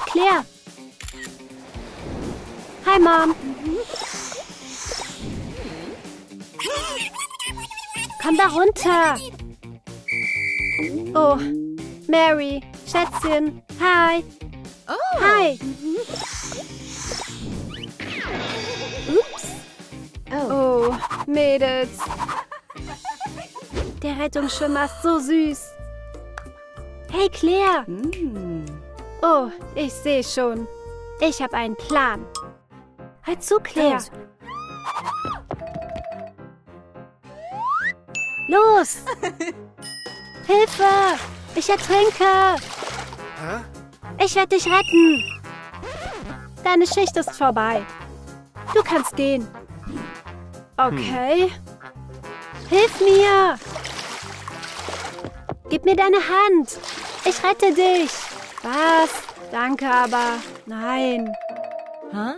Hi, Claire. Hi, Mom. Komm da runter. Oh, Mary, Schätzchen. Hi. Hi. Ups. Oh, Mädels. Der Rettungsschwimmer ist so süß. Hey, Claire. Oh, ich sehe schon. Ich habe einen Plan. Halt zu, Claire. Los! Hilfe! Ich ertrinke! Ich werde dich retten! Deine Schicht ist vorbei. Du kannst gehen. Okay. Hilf mir! Gib mir deine Hand! Ich rette dich! Was? Danke, aber nein. Huh?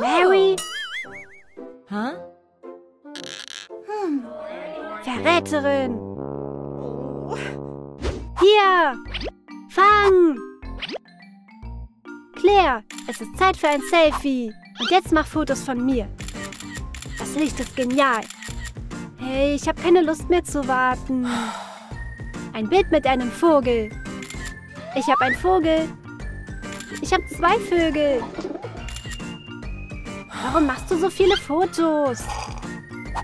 Mary? Huh? Verräterin! Hier! Fang! Claire, es ist Zeit für ein Selfie. Und jetzt mach Fotos von mir. Das Licht ist genial. Hey, ich habe keine Lust mehr zu warten. Ein Bild mit einem Vogel. Ich habe einen Vogel. Ich habe zwei Vögel. Warum machst du so viele Fotos?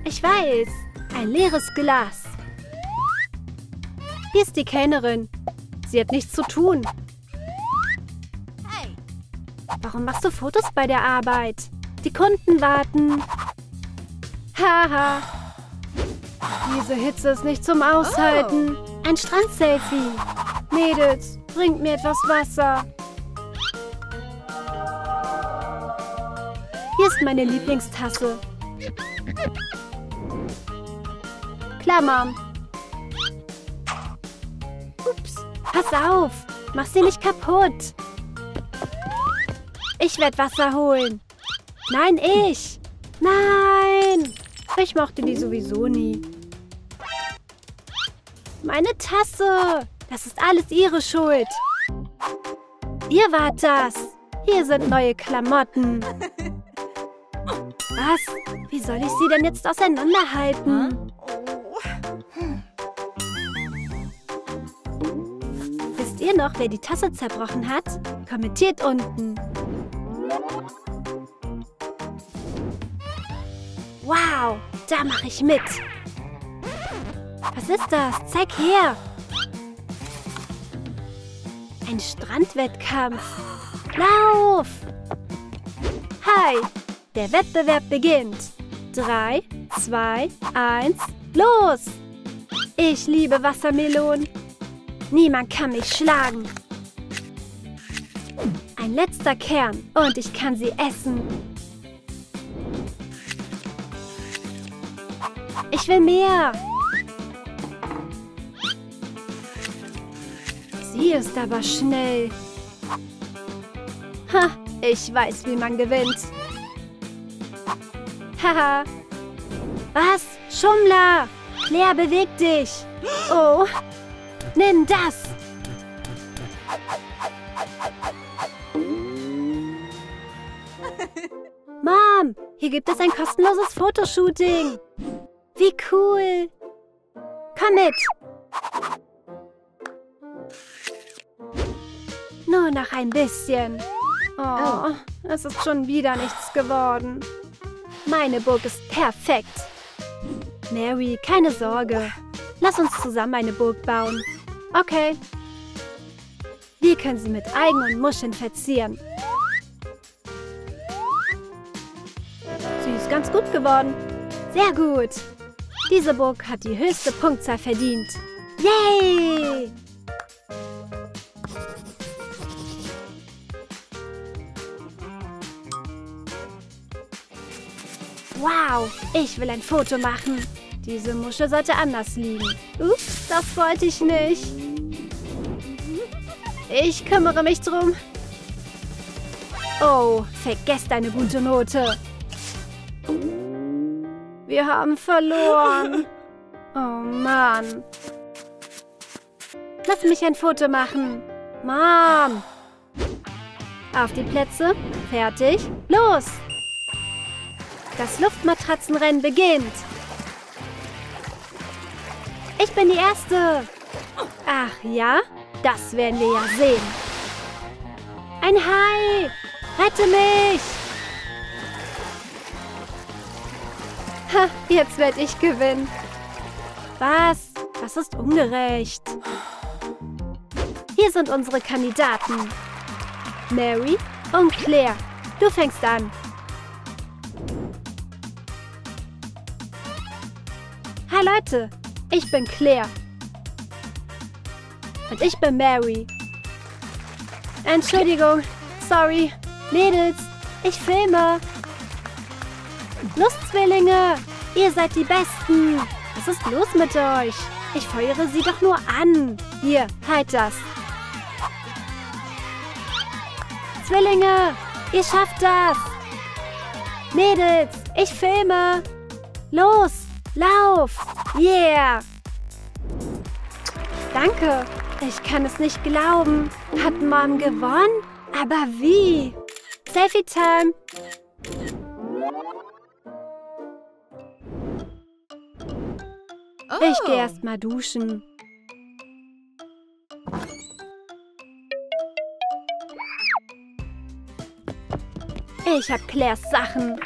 Ich weiß. Ein leeres Glas. Hier ist die Kellnerin. Sie hat nichts zu tun. Warum machst du Fotos bei der Arbeit? Die Kunden warten. Haha. Diese Hitze ist nicht zum Aushalten. Ein Strandselfie. Mädels, bringt mir etwas Wasser. Hier ist meine Lieblingstasse. Klar, Mom. Ups, pass auf. Mach sie nicht kaputt. Ich werde Wasser holen. Nein, ich. Nein. Ich mochte die sowieso nie. Meine Tasse. Das ist alles ihre Schuld. Ihr wart das. Hier sind neue Klamotten. Was? Wie soll ich sie denn jetzt auseinanderhalten? Wisst ihr noch, wer die Tasse zerbrochen hat? Kommentiert unten. Wow, da mache ich mit. Was ist das? Zeig her. Ein Strandwettkampf. Lauf! Hi, der Wettbewerb beginnt. Drei, zwei, eins, los! Ich liebe Wassermelonen. Niemand kann mich schlagen. Ein letzter Kern und ich kann sie essen. Ich will mehr. Sie ist aber schnell. Ha, ich weiß, wie man gewinnt. Haha. Was? Schummler! Claire, beweg dich! Oh, nimm das! Mom, hier gibt es ein kostenloses Fotoshooting. Wie cool! Komm mit! Nur noch ein bisschen. Oh, es ist schon wieder nichts geworden. Meine Burg ist perfekt. Mary, keine Sorge. Lass uns zusammen eine Burg bauen. Okay. Wir können sie mit Algen und Muscheln verzieren. Sie ist ganz gut geworden. Sehr gut. Diese Burg hat die höchste Punktzahl verdient. Yay! Wow, ich will ein Foto machen. Diese Muschel sollte anders liegen. Ups, das wollte ich nicht. Ich kümmere mich drum. Oh, vergesst eine gute Note. Wir haben verloren. Oh Mann. Lass mich ein Foto machen. Mom! Auf die Plätze. Fertig. Los! Das Luftmatratzenrennen beginnt. Ich bin die Erste. Ach ja? Das werden wir ja sehen. Ein Hai! Rette mich! Ha, jetzt werde ich gewinnen. Was? Das ist ungerecht. Hier sind unsere Kandidaten. Mary und Claire. Du fängst an. Hi Leute, ich bin Claire. Und ich bin Mary. Entschuldigung, sorry. Mädels, ich filme. Lustzwillinge, ihr seid die Besten. Was ist los mit euch? Ich feuere sie doch nur an. Hier, halt das. Zwillinge, ihr schafft das. Mädels, ich filme. Los, lauf. Yeah. Danke. Ich kann es nicht glauben. Hat Mom gewonnen? Aber wie? Selfie Time. Ich gehe erst mal duschen. Ich hab Claires Sachen.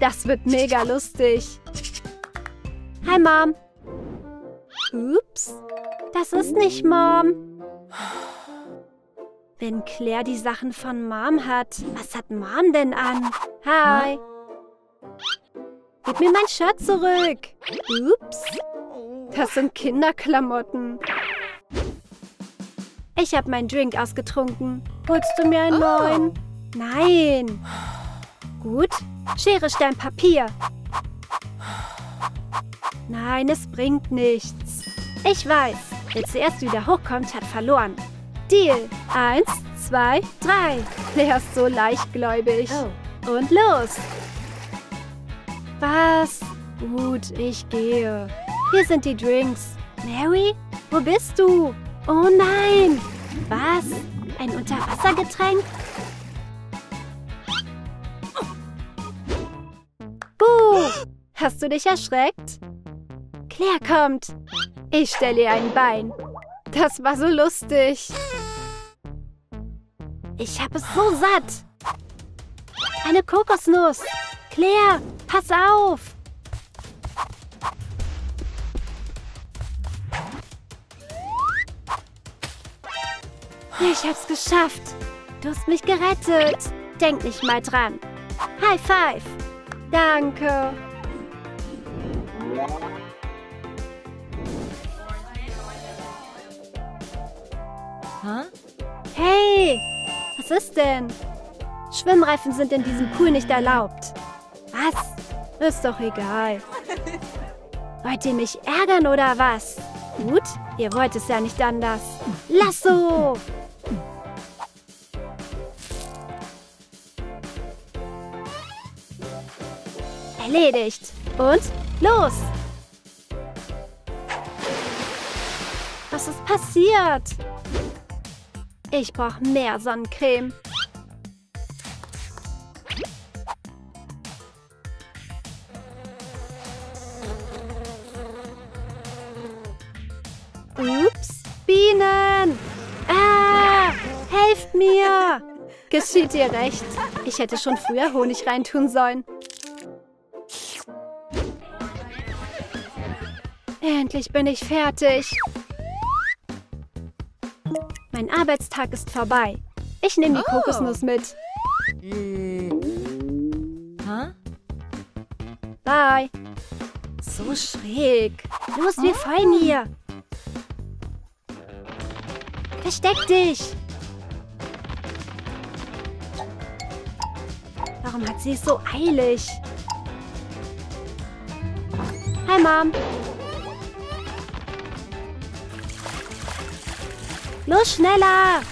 Das wird mega lustig. Hi, Mom. Ups. Das ist nicht Mom. Wenn Claire die Sachen von Mom hat, was hat Mom denn an? Hi. Gib mir mein Shirt zurück. Ups. Das sind Kinderklamotten. Ich habe meinen Drink ausgetrunken. Holst du mir einen neuen? Nein. Gut. Schere, Stein, Papier. Nein, es bringt nichts. Ich weiß. Wer zuerst wieder hochkommt, hat verloren. Deal. Eins, zwei, drei. Der ist so leichtgläubig. Und los. Was? Gut, ich gehe. Hier sind die Drinks. Mary, wo bist du? Oh nein! Was? Ein Unterwassergetränk? Buh! Hast du dich erschreckt? Claire kommt. Ich stelle ihr ein Bein. Das war so lustig. Ich habe es so satt. Eine Kokosnuss. Claire, pass auf. Ich hab's geschafft. Du hast mich gerettet. Denk nicht mal dran. High five. Danke. Hä? Hey, was ist denn? Schwimmreifen sind in diesem Pool nicht erlaubt. Was? Ist doch egal. Wollt ihr mich ärgern oder was? Gut, ihr wollt es ja nicht anders. Lasso! Erledigt. Und los! Was ist passiert? Ich brauche mehr Sonnencreme. Ups, Bienen! Ah, helft mir! Geschieht dir recht. Ich hätte schon früher Honig reintun sollen. Endlich bin ich fertig. Mein Arbeitstag ist vorbei. Ich nehme die Oh. Kokosnuss mit. Hä? Bye. So schräg. Los, wir folgen ihr. Versteck dich. Warum hat sie es so eilig? Hi, Mom. Los, schneller.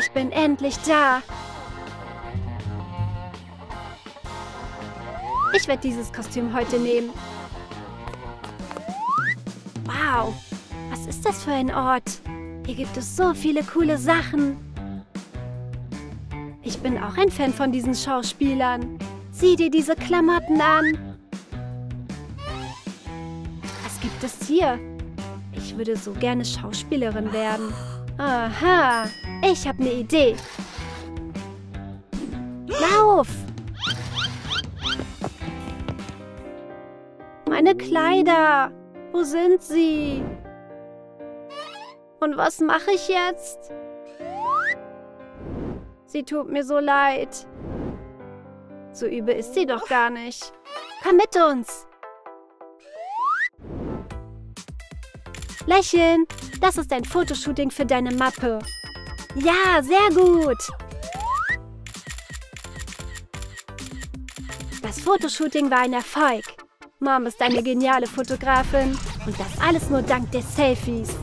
Ich bin endlich da. Ich werde dieses Kostüm heute nehmen. Wow, was ist das für ein Ort? Hier gibt es so viele coole Sachen. Ich bin auch ein Fan von diesen Schauspielern. Sieh dir diese Klamotten an. Es hier? Ich würde so gerne Schauspielerin werden. Aha, ich habe eine Idee. Lauf! Meine Kleider! Wo sind sie? Und was mache ich jetzt? Sie tut mir so leid. So übel ist sie doch gar nicht. Komm mit uns. Lächeln, das ist ein Fotoshooting für deine Mappe. Ja, sehr gut. Das Fotoshooting war ein Erfolg. Mom ist eine geniale Fotografin und das alles nur dank der Selfies.